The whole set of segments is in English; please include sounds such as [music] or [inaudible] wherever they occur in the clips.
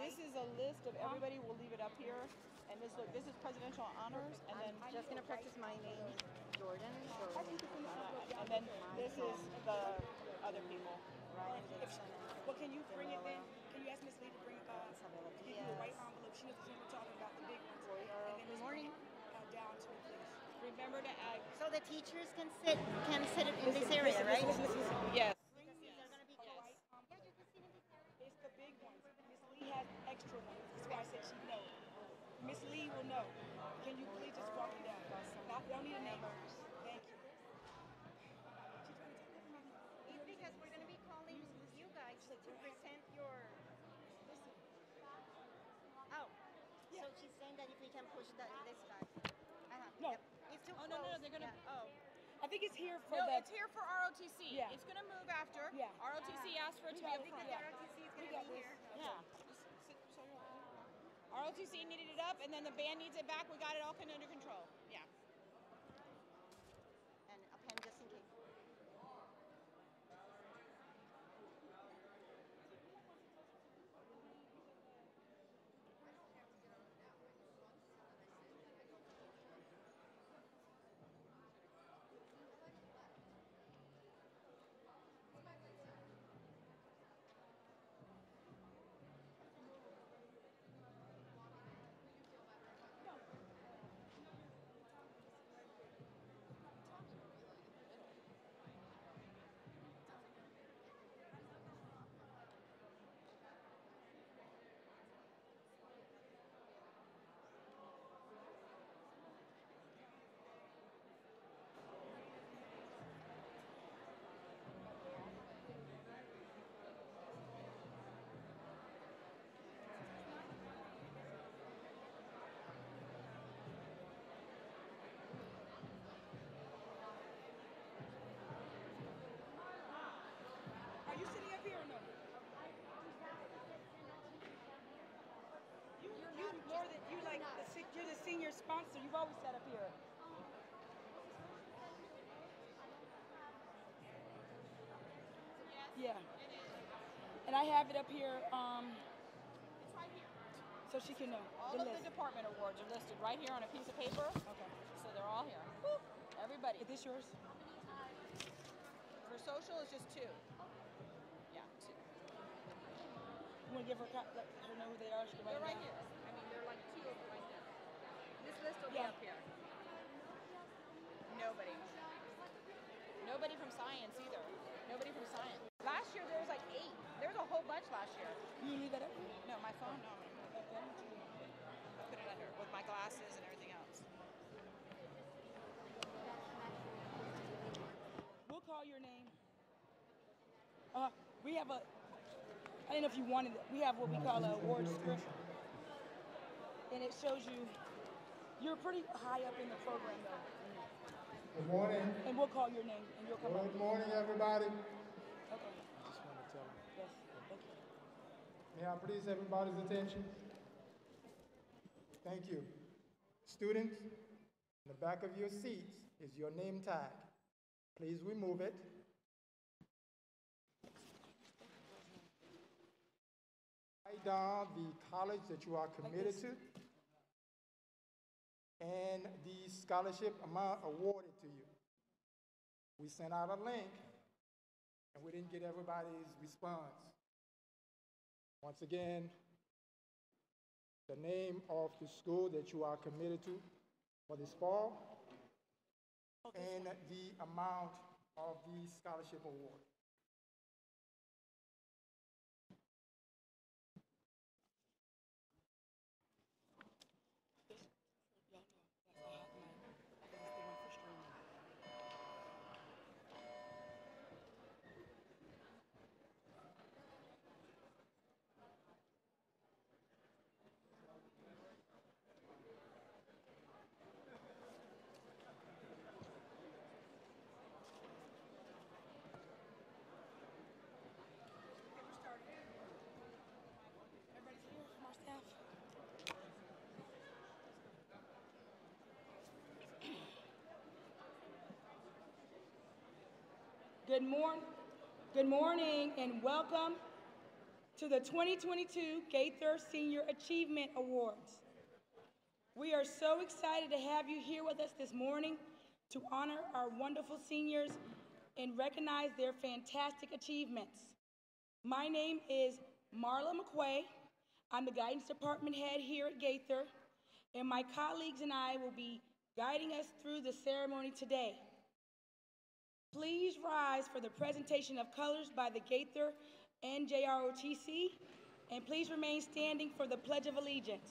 this is a list of everybody. We'll leave it up here. And this look, this is presidential honors, and then I'm just gonna practice my name, Jordan. So uh, and then this is the other people. Ryan If, Dixon. well, can you bring it then? Can you ask Miss Lee to bring uh, Isabella to give you the right Diaz. envelope? She knows what we're talking about, the big ones. Gloria And then Good morning. uh, down to please. Remember to add. So the teachers can sit can sit in this [laughs] area, right? Yes. They're gonna be Yes. close. Yeah, you can sit in this area. It's the big ones. Miss Lee has extra ones. That's why I said she knows. Miss Lee will know. Can you please just walk me down? Not, don't need a number. Thank you. Because we're gonna be calling you guys to present your. Oh, so she's saying that if we can push the, this guy. Uh-huh. No. Yep. It's too Oh, close. no, no, no, they're gonna, Yeah. oh. I think it's here for No, the. it's here for ROTC. Yeah. It's gonna move after. Yeah. ROTC asked for it to be got up it. front. Yeah. ROTC is gonna be this. here. Yeah. Just sit- so you're- ROTC needed it up, and then the band needs it back. We got it all kinda under control. Yeah. And a pen just in case. Are you sitting up here or no? You, you more than you like the se- you're the senior sponsor. You've always sat up here. Yeah. And I have it up here, um, It's right here. so she can know All the of list. the department awards are listed right here on a piece of paper. Okay. So they're all here. Everybody. Is this yours? For social, it's just two. Yeah, two. You want to give her let her know who they are? She can write They're right down. here. I mean, they're like two of them right there. This list will Yeah. be up here. Nobody. Nobody from science either. Nobody from science. Last year there was like eight. There was a whole bunch last year. You leave that up. No, my phone. No, I'm put it under with my glasses and everything else. We'll call your name. Uh, we have a. I don't know if you wanted it. We have what we call a award script, and it shows you. You're pretty high up in the program, though, Good morning. and we'll call your name, and you'll come up. Good morning, everybody. Okay. Just want to tell them. Yes. Thank you. May I please everybody's attention? Thank you. Students, in the back of your seats is your name tag. Please remove it. Write down the college that you are committed to and the scholarship amount awarded to you. We sent out a link and we didn't get everybody's response. Once again, the name of the school that you are committed to for this fall and the amount of the scholarship award. Good morning. Good morning and welcome to the 2022 Gaither Senior Achievement Awards. We are so excited to have you here with us this morning to honor our wonderful seniors and recognize their fantastic achievements. My name is Marla McQuay. I'm the guidance department head here at Gaither, and my colleagues and I will be guiding us through the ceremony today. Please rise for the presentation of colors by the Gaither NJROTC, and please remain standing for the Pledge of Allegiance.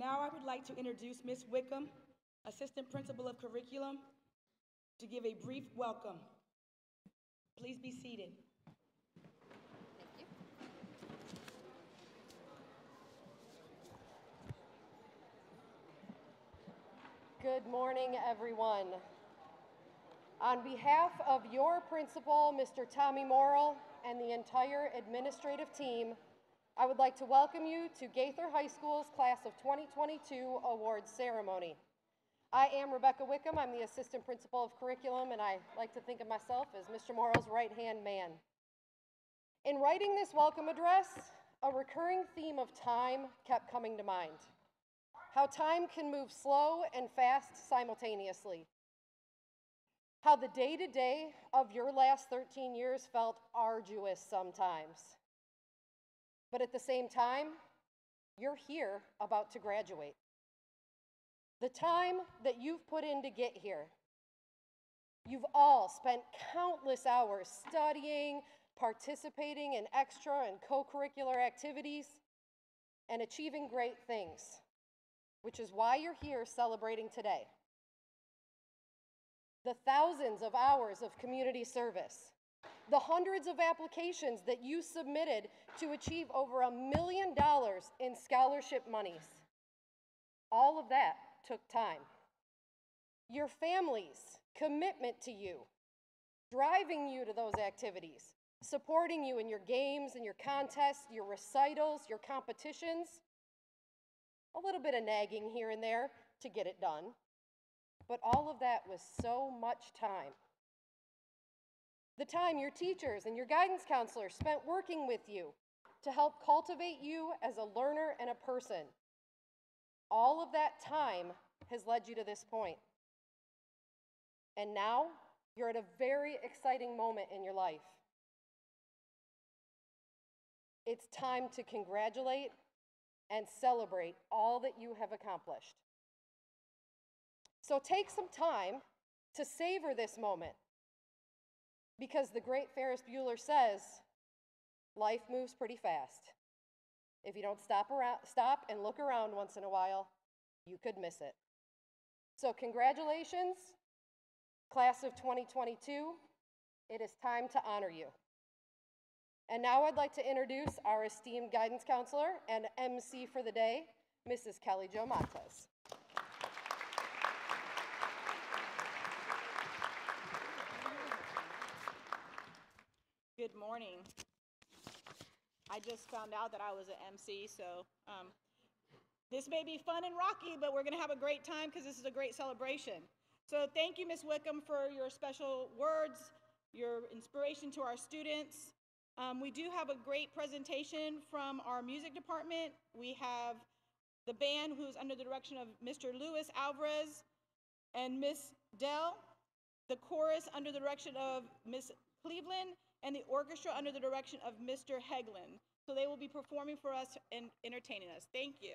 Now I would like to introduce Ms. Wickham, Assistant Principal of Curriculum, to give a brief welcome. Please be seated. Thank you. Good morning, everyone. On behalf of your principal, Mr. Tommy Morrill, and the entire administrative team, I would like to welcome you to Gaither High School's Class of 2022 Awards Ceremony. I am Rebecca Wickham. I'm the Assistant Principal of Curriculum, and I like to think of myself as Mr. Morrow's right-hand man. In writing this welcome address, a recurring theme of time kept coming to mind. How time can move slow and fast simultaneously. How the day to day of your last 13 years felt arduous sometimes. But at the same time, you're here about to graduate. The time that you've put in to get here, you've all spent countless hours studying, participating in extra and co curricular activities, and achieving great things, which is why you're here celebrating today. The thousands of hours of community service, the hundreds of applications that you submitted to achieve over a million dollars in scholarship monies. All of that took time. Your family's commitment to you, driving you to those activities, supporting you in your games and your contests, your recitals, your competitions. A little bit of nagging here and there to get it done. But all of that was so much time. The time your teachers and your guidance counselors spent working with you to help cultivate you as a learner and a person. All of that time has led you to this point. And now you're at a very exciting moment in your life. It's time to congratulate and celebrate all that you have accomplished. So take some time to savor this moment because the great Ferris Bueller says life moves pretty fast. If you don't stop, around, stop and look around once in a while, you could miss it. So, congratulations, class of 2022. It is time to honor you. And now I'd like to introduce our esteemed guidance counselor and MC for the day, Mrs. Kelly Jo Matas. Good morning. I just found out that I was an MC, so um, this may be fun and rocky, but we're going to have a great time because this is a great celebration. So thank you, Ms. Wickham, for your special words, your inspiration to our students. Um, we do have a great presentation from our music department. We have the band who's under the direction of Mr. Luis Alvarez and Miss Dell, the chorus under the direction of Miss Cleveland, and the orchestra under the direction of Mr. Hegland. So they will be performing for us and entertaining us. Thank you.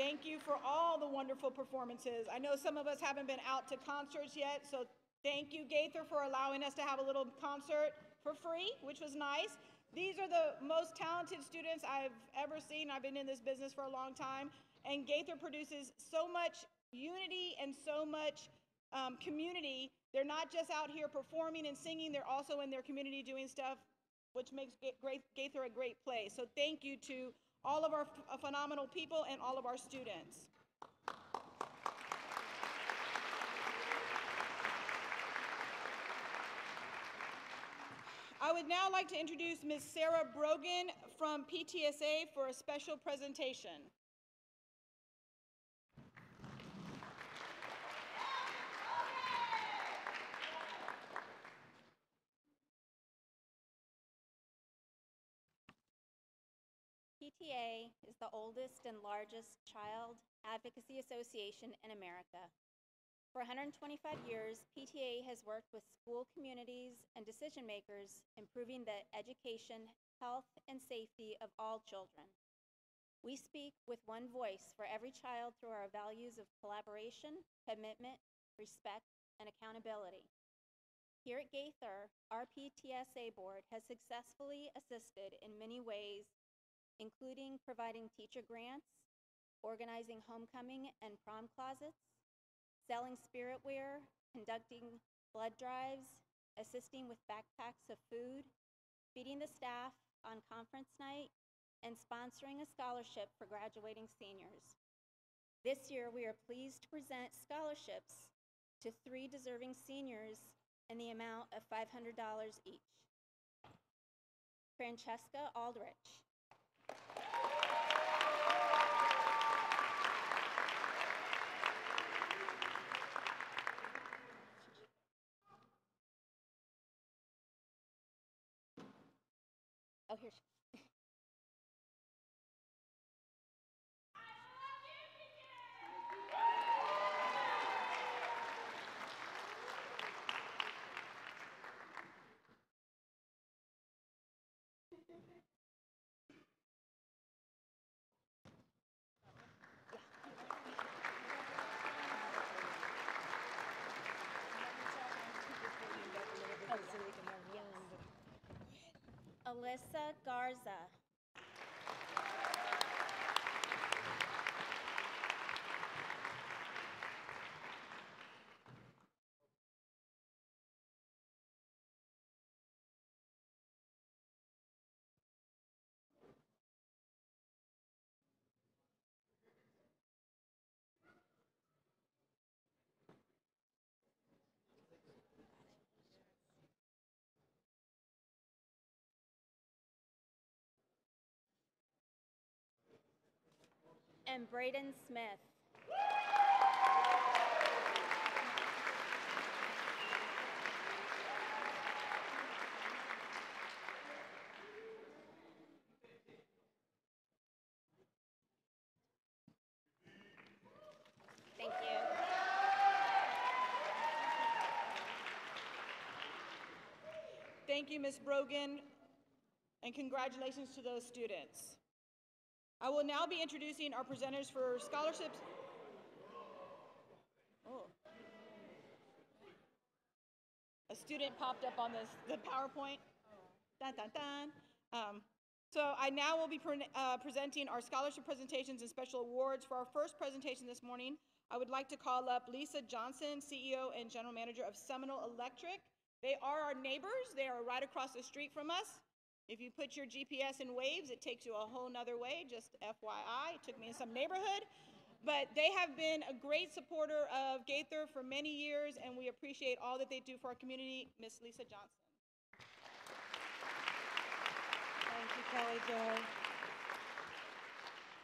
thank you for all the wonderful performances. I know some of us haven't been out to concerts yet, so thank you, Gaither, for allowing us to have a little concert for free, which was nice. These are the most talented students I've ever seen. I've been in this business for a long time, and Gaither produces so much unity and so much um, community. They're not just out here performing and singing, they're also in their community doing stuff, which makes Gaither a great place. So thank you to all of our uh, phenomenal people and all of our students. I would now like to introduce Ms. Sarah Brogan from PTSA for a special presentation. PTA is the oldest and largest child advocacy association in America. For 125 years, PTA has worked with school communities and decision makers, improving the education, health, and safety of all children. We speak with one voice for every child through our values of collaboration, commitment, respect, and accountability. Here at Gaither, our PTSA board has successfully assisted in many ways including providing teacher grants, organizing homecoming and prom closets, selling spiritware, conducting blood drives, assisting with backpacks of food, feeding the staff on conference night, and sponsoring a scholarship for graduating seniors. This year, we are pleased to present scholarships to three deserving seniors in the amount of $500 each. Francesca Aldrich. Oh, here [laughs] Alyssa Garza. And Braden Smith. Thank you. Thank you, Ms. Brogan, and congratulations to those students. I will now be introducing our presenters for scholarships. Oh. A student popped up on this, the PowerPoint. Dun, dun, dun. Um, so I now will be pre- uh, presenting our scholarship presentations and special awards. For our first presentation this morning, I would like to call up Lisa Johnson, CEO and General Manager of Seminole Electric. They are our neighbors. They are right across the street from us. If you put your GPS in Waze, it takes you a whole nother way, just FYI. It took me in some neighborhood. But they have been a great supporter of Gaither for many years, and we appreciate all that they do for our community. Miss Lisa Johnson. Thank you, Kelly Jo.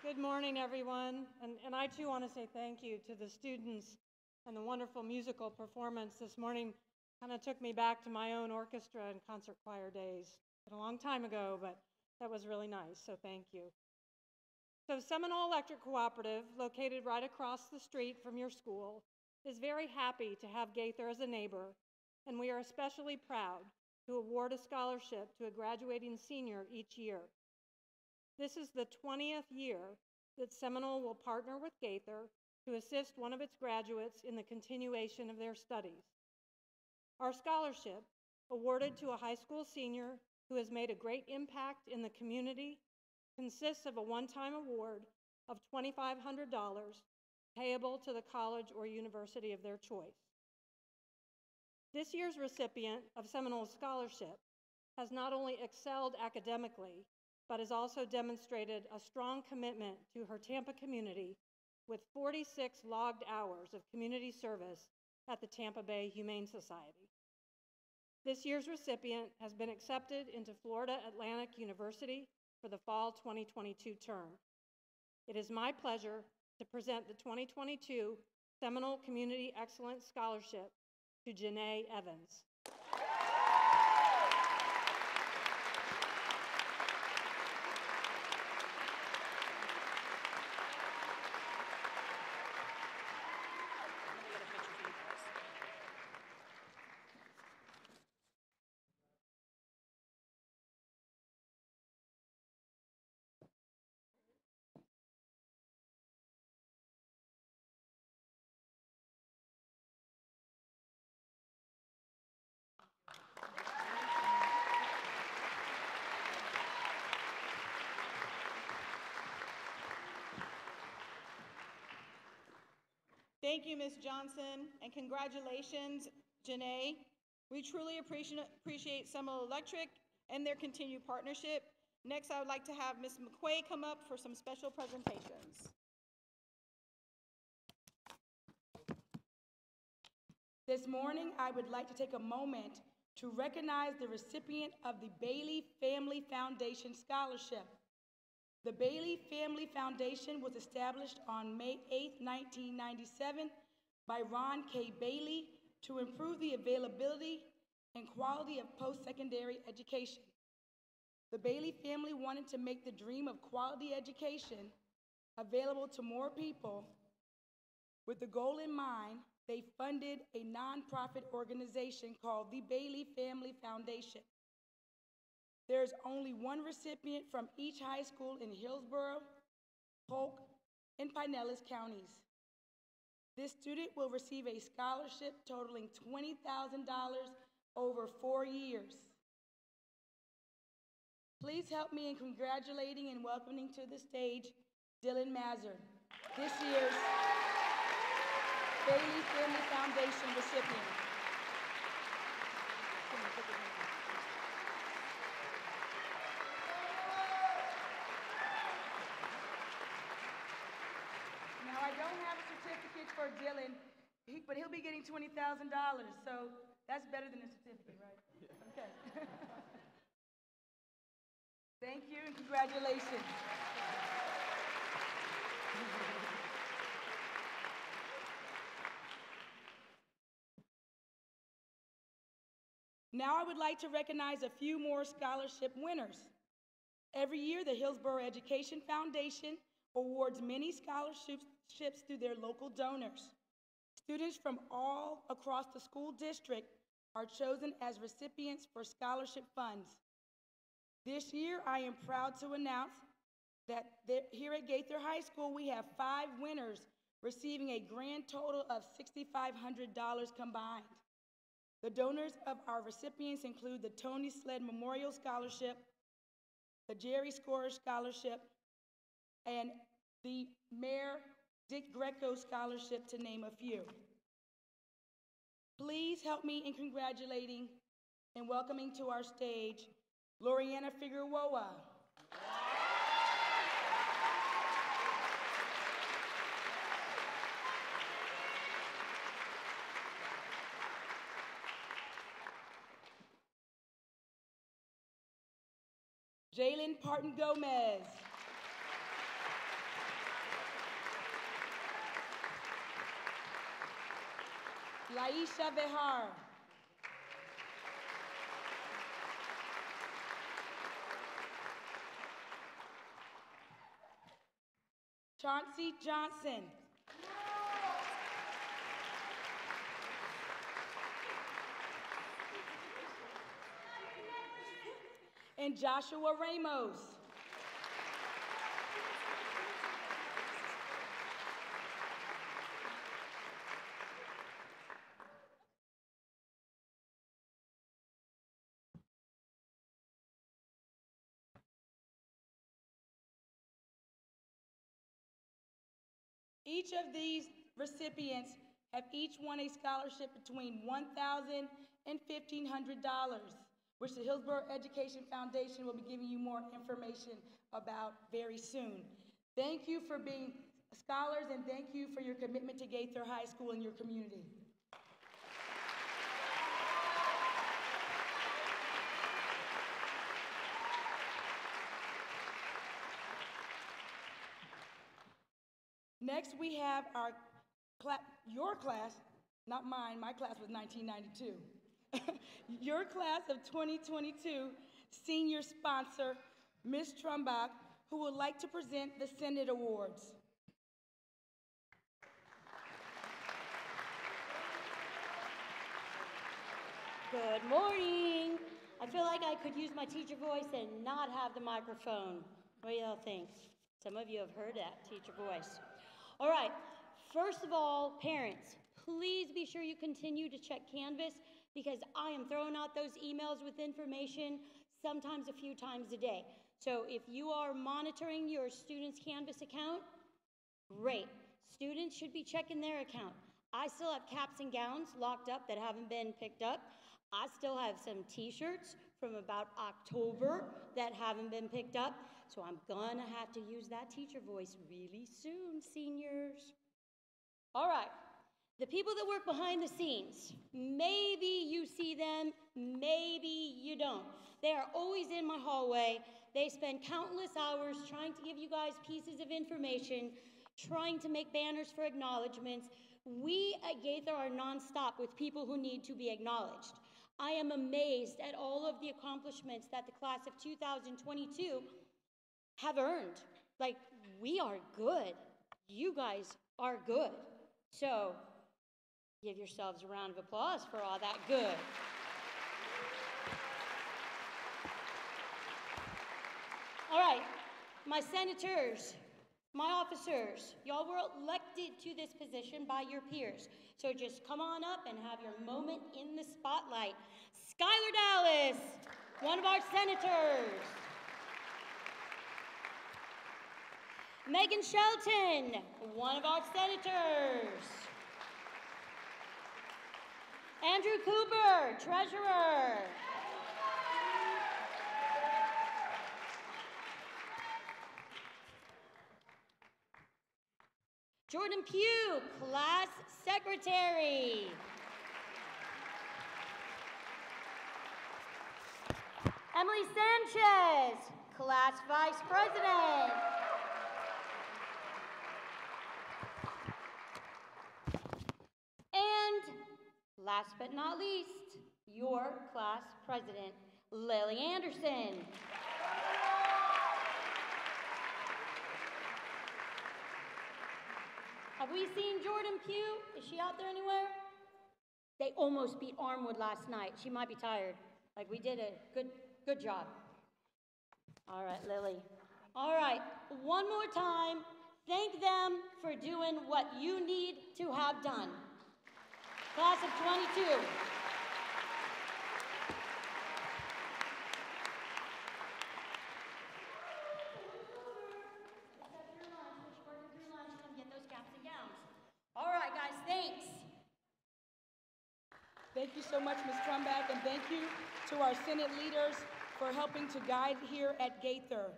Good morning, everyone. And, and I too want to say thank you to the students and the wonderful musical performance this morning. Kind of took me back to my own orchestra and concert choir days. A long time ago, but that was really nice, so thank you. So, Seminole Electric Cooperative, located right across the street from your school, is very happy to have Gaither as a neighbor, and we are especially proud to award a scholarship to a graduating senior each year. This is the 20th year that Seminole will partner with Gaither to assist one of its graduates in the continuation of their studies. Our scholarship, awarded to a high school senior who has made a great impact in the community, consists of a one-time award of $2,500 payable to the college or university of their choice. This year's recipient of Seminole scholarship has not only excelled academically, but has also demonstrated a strong commitment to her Tampa community with 46 logged hours of community service at the Tampa Bay Humane Society. This year's recipient has been accepted into Florida Atlantic University for the fall 2022 term. It is my pleasure to present the 2022 Seminole Community Excellence Scholarship to Janae Evans. Thank you, Ms. Johnson, and congratulations, Janae. We truly appreciate, Seminole Electric and their continued partnership. Next, I would like to have Ms. McQuay come up for some special presentations. This morning, I would like to take a moment to recognize the recipient of the Bailey Family Foundation Scholarship. The Bailey Family Foundation was established on May 8, 1997 by Ron K. Bailey to improve the availability and quality of post-secondary education. The Bailey family wanted to make the dream of quality education available to more people. With the goal in mind, they funded a nonprofit organization called the Bailey Family Foundation. There's only one recipient from each high school in Hillsborough, Polk, and Pinellas counties. This student will receive a scholarship totaling $20,000 over four years. Please help me in congratulating and welcoming to the stage Dylan Mazur, this year's Bailey Family Foundation recipient. Now, I don't have a for Dylan, he- but he'll be getting $20,000, so that's better than a certificate, right? Okay. [laughs] Thank you and congratulations. Now I would like to recognize a few more scholarship winners. Every year, the Hillsborough Education Foundation awards many scholarships through their local donors. Students from all across the school district are chosen as recipients for scholarship funds. This year, I am proud to announce that here at Gaither High School, we have five winners receiving a grand total of $6,500 combined. The donors of our recipients include the Tony Sled Memorial Scholarship, the Jerry Scorer Scholarship, and the Mayor Dick Greco Scholarship, to name a few. Please help me in congratulating and welcoming to our stage Loriana Figueroa. Jalen Parton Gomez. Laisha Behar. Chauncey Johnson. and Joshua Ramos. Each of these recipients have each won a scholarship between $1,000 and $1,500, which the Hillsborough Education Foundation will be giving you more information about very soon. Thank you for being scholars and thank you for your commitment to Gaither High School and your community. Next, we have our your class, not mine, my class was 1992. [laughs] your class of 2022 senior sponsor, Ms. Trumbach, who would like to present the Senate Awards. Good morning. I feel like I could use my teacher voice and not have the microphone. What do y'all think? Some of you have heard that teacher voice. All right. First of all, parents, please be sure you continue to check Canvas because I am throwing out those emails with information sometimes a few times a day. So if you are monitoring your student's Canvas account, great. Students should be checking their account. I still have caps and gowns locked up that haven't been picked up. I still have some t shirts from about October that haven't been picked up. So I'm gonna have to use that teacher voice really soon, seniors. All right. The people that work behind the scenes, maybe you see them, maybe you don't. They are always in my hallway. They spend countless hours trying to give you guys pieces of information, trying to make banners for acknowledgments. We at Gaither are nonstop with people who need to be acknowledged. I am amazed at all of the accomplishments that the class of 2022 have earned. Like, we are good. You guys are good. So, give yourselves a round of applause for all that good. All right, my senators, my officers, y'all were elected to this position by your peers. So just come on up and have your moment in the spotlight. Skylar Dallas, one of our senators. Megan Shelton, one of our senators. Andrew Cooper, treasurer. Jordan Pugh, class secretary. Emily Sanchez, class vice president. And last but not least, your class president, Lily Anderson. Have we seen Jordan Pugh? Is she out there anywhere? They almost beat Armwood last night. She might be tired. Like we did a good good job. All right, Lily. All right, one more time. Thank them for doing what you need to have done. Class of 22. Get those caps and gowns. All right, guys, thanks. Thank you so much, Ms. Trumbach, and thank you to our Senate leaders for helping to guide here at Gaither.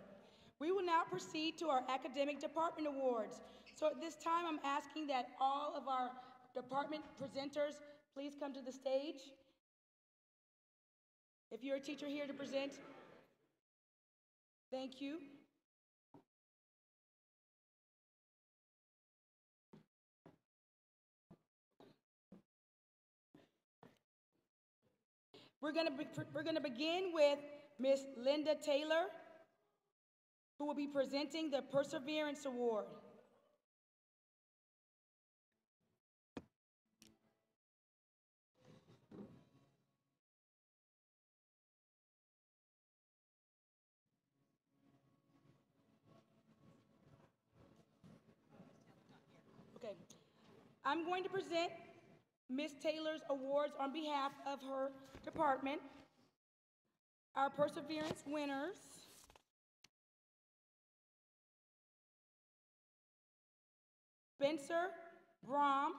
We will now proceed to our academic department awards. So at this time, I'm asking that all of our department presenters please come to the stage. If you're a teacher here to present, thank you. We're going to we're going to begin with Miss Linda Taylor, who will be presenting the Perseverance Award. Okay. I'm going to present Miss Taylor's awards on behalf of her department. Our Perseverance winners. Spencer Brom.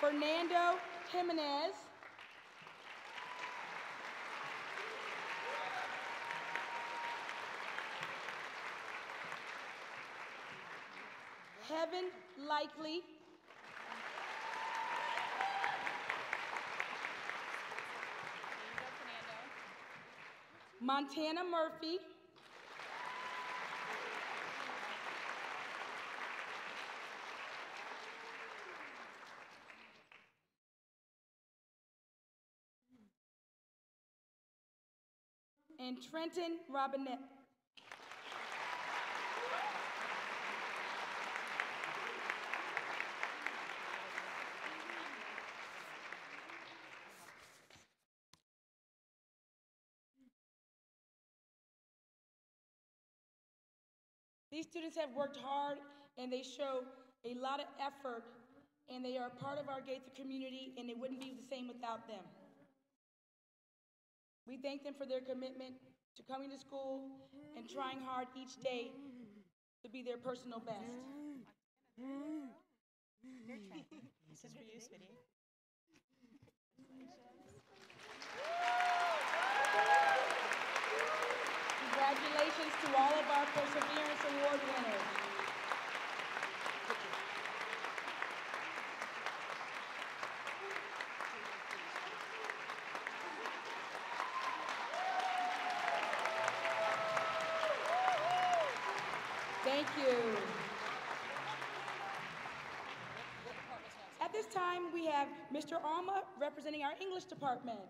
Fernando Jimenez. Heaven Likely. Montana Murphy. And Trenton Robinette. These students have worked hard and they show a lot of effort and they are part of our Gaither community and it wouldn't be the same without them. We thank them for their commitment to coming to school and trying hard each day to be their personal best. [laughs] This is for you, sweetie. Congratulations to all of our Perseverance Award winners. Thank you. At this time, we have Mr. Alma representing our English department.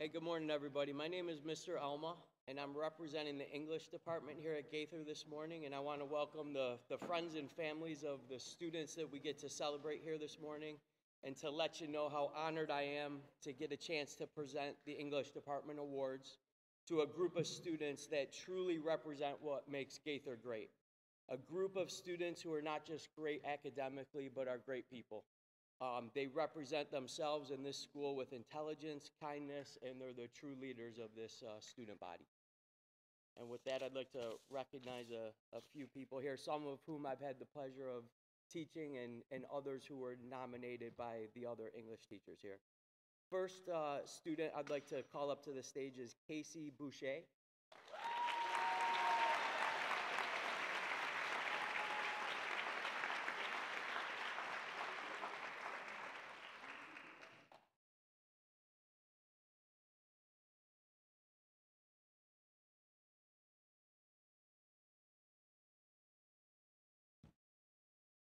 Hey, good morning, everybody. My name is Mr. Alma, and I'm representing the English department here at Gaither this morning. And I want to welcome the, the friends and families of the students that we get to celebrate here this morning, and to let you know how honored I am to get a chance to present the English Department Awards to a group of students that truly represent what makes Gaither great. A group of students who are not just great academically, but are great people. Um, they represent themselves in this school with intelligence, kindness, and they're the true leaders of this uh, student body. And with that, I'd like to recognize a, a few people here, some of whom I've had the pleasure of teaching, and, and others who were nominated by the other English teachers here. First uh, student I'd like to call up to the stage is Casey Boucher.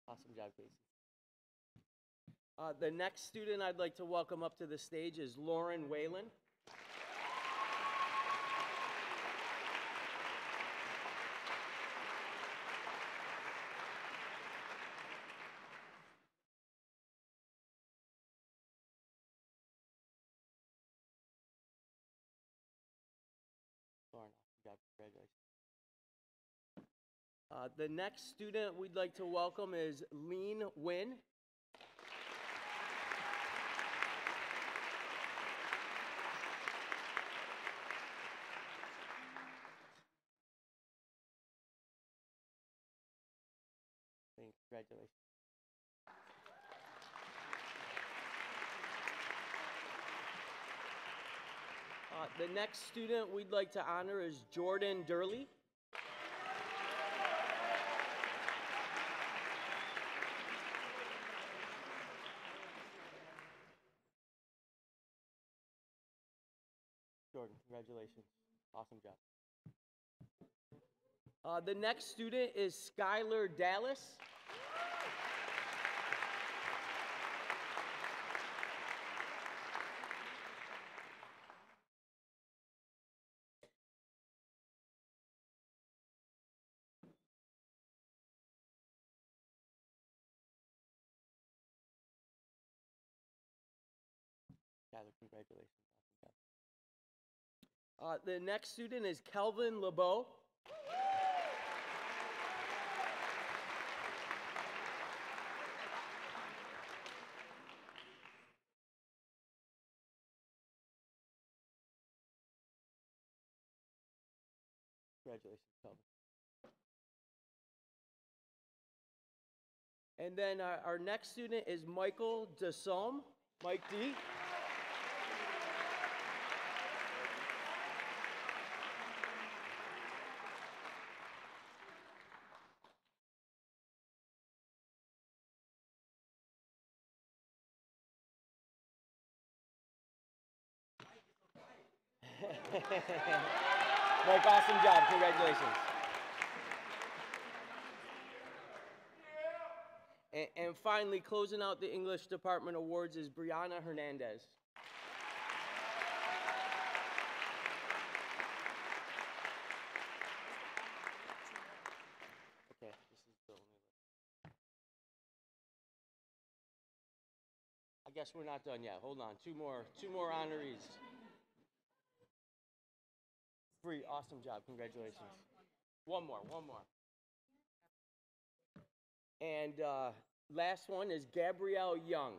Awesome job, Casey. Uh, the next student I'd like to welcome up to the stage is Lauren Whalen. Lauren. Congratulations. Uh, the next student we'd like to welcome is Lean Wynn. Lean, Congratulations. Uh, the next student we'd like to honor is Jordan Durley. Jordan, congratulations. Awesome job. Uh, the next student is Skylar Dallas. Skylar, congratulations. Uh, the next student is Kelvin LeBeau. Congratulations, Calvin. And then our, our next student is Michael DeSome. Mike D. [laughs] Awesome job. Congratulations. And, and finally, closing out the English Department Awards is Brianna Hernandez. Okay, this is the only. I guess we're not done yet. Hold on. Two more, two more honorees. Awesome job. Congratulations. One more, one more. And uh, last one is Gabrielle Young.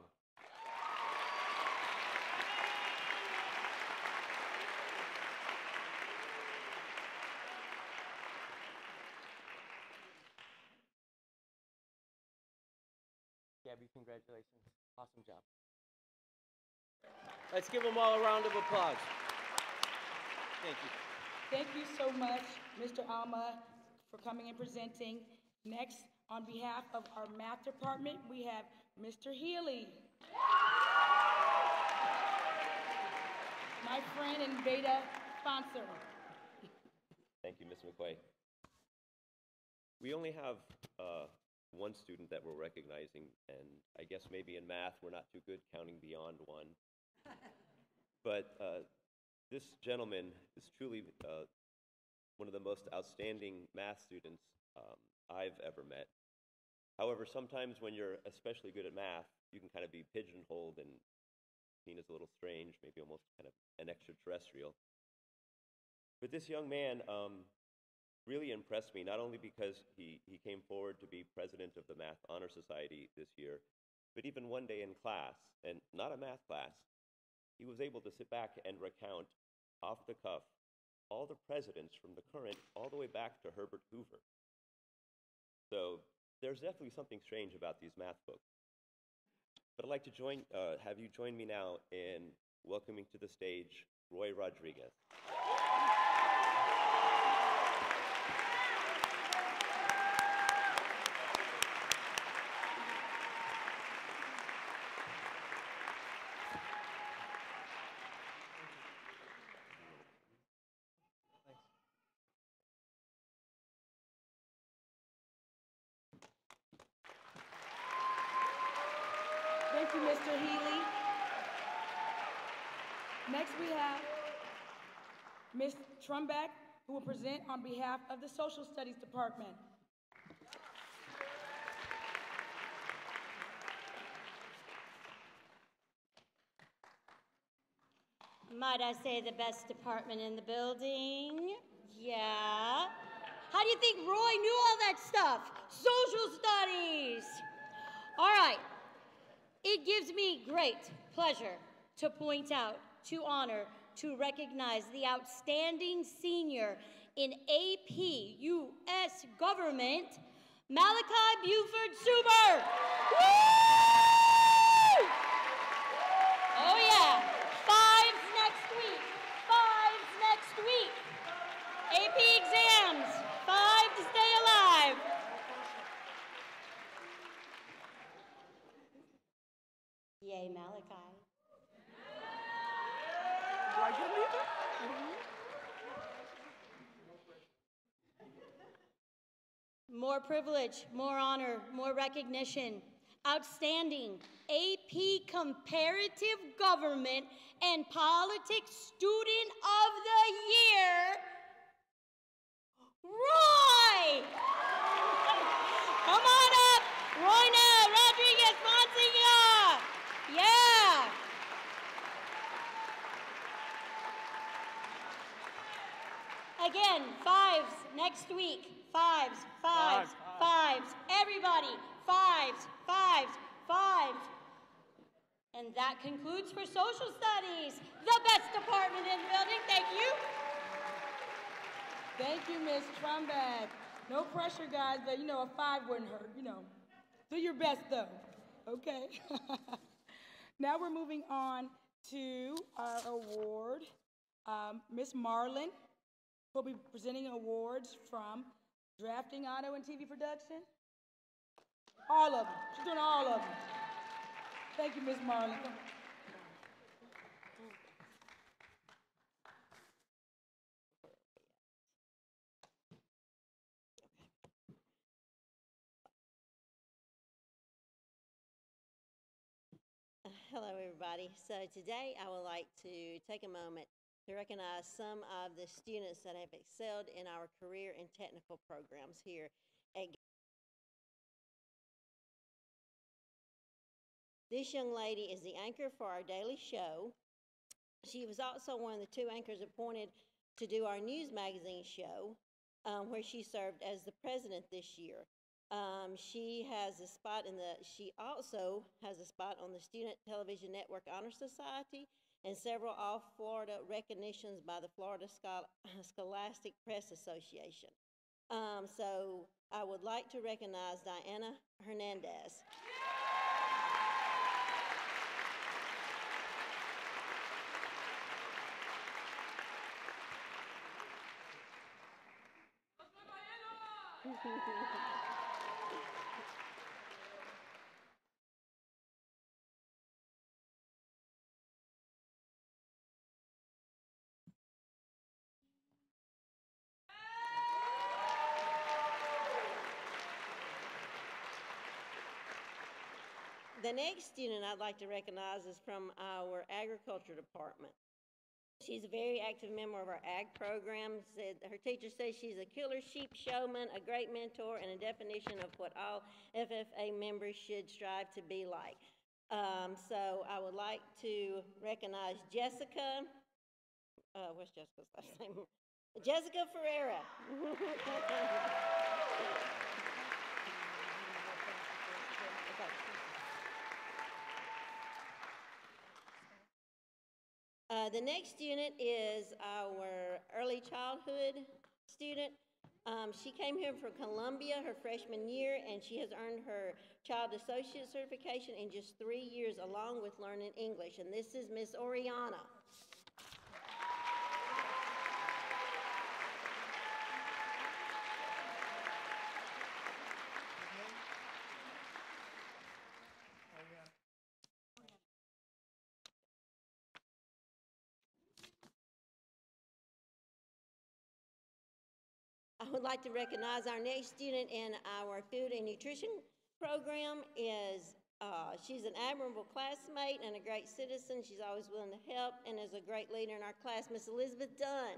Gabby, congratulations. Awesome job. Let's give them all a round of applause. Thank you. Thank you so much, Mr. Alma, for coming and presenting. Next, on behalf of our math department, we have Mr. Healy. My friend and beta sponsor. Thank you, Ms. McQuay. We only have uh, one student that we're recognizing, and I guess maybe in math, we're not too good counting beyond one. [laughs] But uh, this gentleman is truly uh, one of the most outstanding math students um, I've ever met. However, sometimes when you're especially good at math, you can kind of be pigeonholed and seen as a little strange, maybe almost kind of an extraterrestrial. But this young man um, really impressed me, not only because he, he came forward to be president of the Math Honor Society this year, but even one day in class, and not a math class, he was able to sit back and recount off the cuff all the presidents from the current all the way back to Herbert Hoover. So there's definitely something strange about these math books. But I'd like to join, uh, have you join me now in welcoming to the stage Roy Rodriguez. Thank you, Mr. Healy. Next, we have Ms. Trumbach, who will present on behalf of the Social Studies Department. Might I say the best department in the building? Yeah. How do you think Roy knew all that stuff? Social studies. All right. It gives me great pleasure to point out, to honor, to recognize the outstanding senior in AP U.S. Government, Malachi Buford Suber. Woo! Oh, yeah. Fives next week. Fives next week. AP exams. Five to stay alive. Yay, Malachi. More privilege, more honor, more recognition. Outstanding AP Comparative Government and Politics Student of the Year, Roy! Come on up, Royna Rodriguez Fonseca! Yeah! Again, fives next week. Fives, fives, fives. Everybody, fives, fives, fives. And that concludes for social studies, the best department in the building. Thank you. Thank you, Miss Trumbach. No pressure, guys, but you know, a five wouldn't hurt, you know. Do your best, though, okay? [laughs] now we're moving on to our award. Um, Miss Marlin will be presenting awards from Drafting Auto and TV Production. All of them. She's doing all of them. Thank you, on. Uh, Hello, everybody. So today I would like to take a moment to recognize some of the students that have excelled in our career and technical programs here at. This young lady is the anchor for our daily show. She was also one of the two anchors appointed to do our news magazine show, um, where she served as the president this year. Um, she has a spot in the, she also has a spot on the Student Television Network Honor Society and several off Florida recognitions by the Florida Schol- [clears throat] Scholastic Press Association. Um, so I would like to recognize Diana Hernandez. [laughs] The next student I'd like to recognize is from our agriculture department. She's a very active member of our ag program. Her teacher says she's a killer sheep showman, a great mentor, and a definition of what all FFA members should strive to be like. Um, so I would like to recognize Jessica. Uh, what's Jessica's last name? Jessica Ferreira. [laughs] Uh, the next student is our early childhood student. Um, she came here from Colombia her freshman year, and she has earned her child associate certification in just three years, along with learning English. And this is Miss Oriana. Would like to recognize our next student in our food and nutrition program is, uh, she's an admirable classmate and a great citizen. She's always willing to help and is a great leader in our class, Miss Elizabeth Dunn.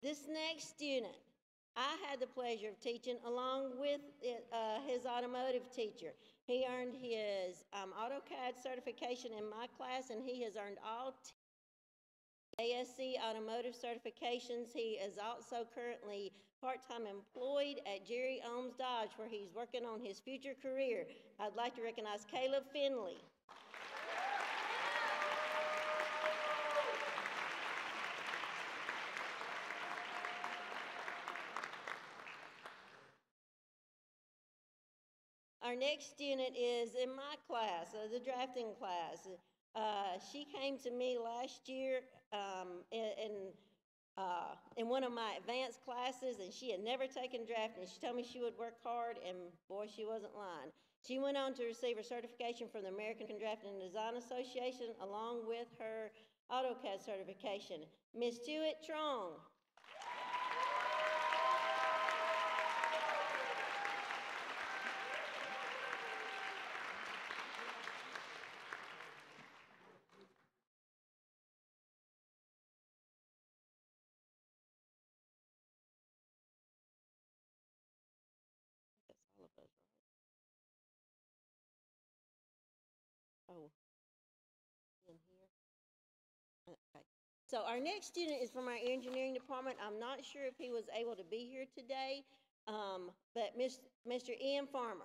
This next student, I had the pleasure of teaching along with uh, his automotive teacher. He earned his um, AutoCAD certification in my class, and he has earned all ASE automotive certifications. He is also currently part-time employed at Jerry Ulm's Dodge, where he's working on his future career. I'd like to recognize Caleb Finley. Our next student is in my class, uh, the drafting class. Uh, she came to me last year um, in, in, uh, in one of my advanced classes, and she had never taken drafting. She told me she would work hard, and boy, she wasn't lying. She went on to receive her certification from the American Drafting and Design Association, along with her AutoCAD certification. Ms. Jewett Trong. So our next student is from our engineering department. I'm not sure if he was able to be here today, um, but Ms., Mr. Ian Farmer.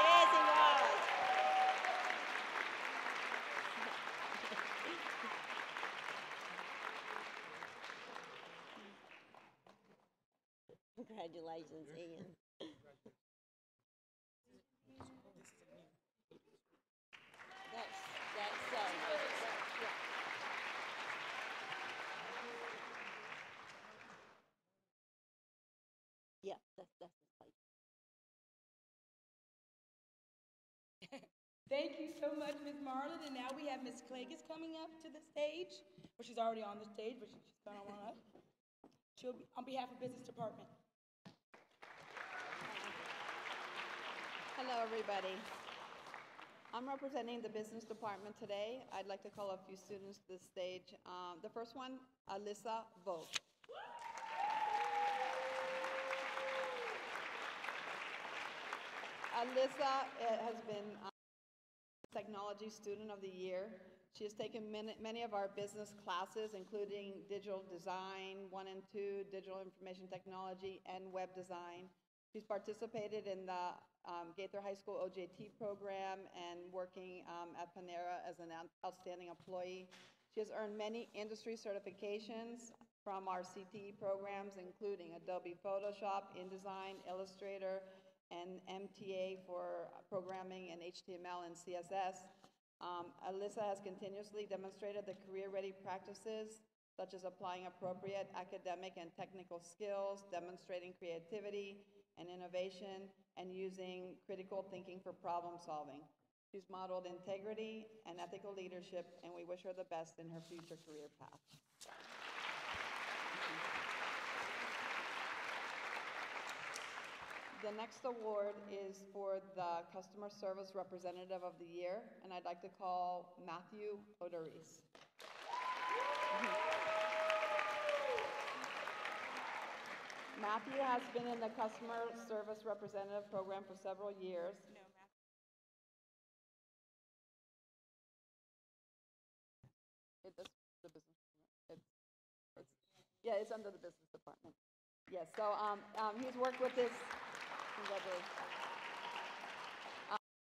Yes, he was. [laughs] Congratulations, Ian. Thank you so much, Ms. Marlin. And now we have Ms. Clagus coming up to the stage. Well, she's already on the stage, but she's gonna run up. She'll be, on behalf of Business Department. Hello, everybody. I'm representing the business department today. I'd like to call a few students to the stage. Um, The first one, Alyssa Vogt. Alyssa uh, has been Technology Student of the Year. She has taken many, many of our business classes, including digital design, one and two, digital information technology, and web design. She's participated in the um, Gaither High School OJT program and working um, at Panera as an outstanding employee. She has earned many industry certifications from our CTE programs, including Adobe Photoshop, InDesign, Illustrator, and MTA for programming and HTML and CSS. Um, Alyssa has continuously demonstrated the career-ready practices such as applying appropriate academic and technical skills, demonstrating creativity and innovation, and using critical thinking for problem solving. She's modeled integrity and ethical leadership, and we wish her the best in her future career path. The next award is for the Customer Service Representative of the Year, and I'd like to call Matthew Odoris. [laughs] Matthew has been in the Customer Service Representative Program for several years. It the business, it's, it's, yeah, it's under the business department. Yes, so, um, um, he's worked with this, congratulations.